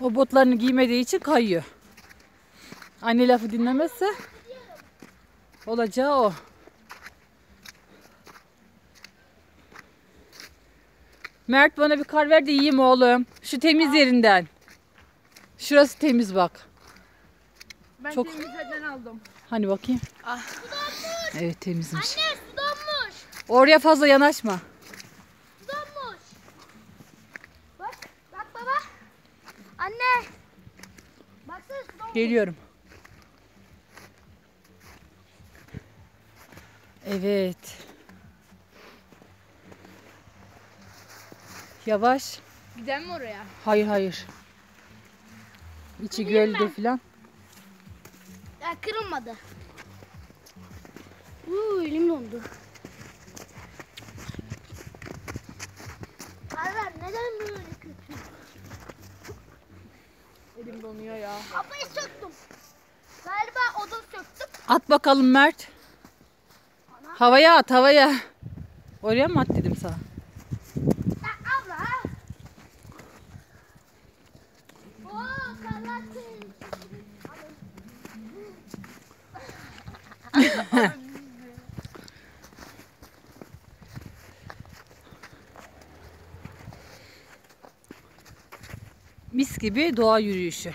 O botlarını giymediği için kayıyor. Anne lafı dinlemezse olacağı o. Mert bana bir kar ver de yiyeyim oğlum. Şu temiz yerinden. Şurası temiz bak. Ben Çok- temizlerden aldım. Hani bakayım. Evet temizmiş. Anne su donmuş. Oraya fazla yanaşma. Su donmuş. Bak. Bak baba. Anne. Baksana su donmuş. Geliyorum. Evet. Yavaş. Gidelim mi oraya? Hayır hayır. İçi göldür filan. Ya kırılmadı. Uuu elim dondu. Karlar neden böyle kötü? Elim donuyor ya. Kafayı söktüm. Galiba odun söktüm. At bakalım Mert. Havaya at havaya. Oraya mı at dedim sana. Ya abla. Oo karlar senin. Mis gibi doğa yürüyüşü.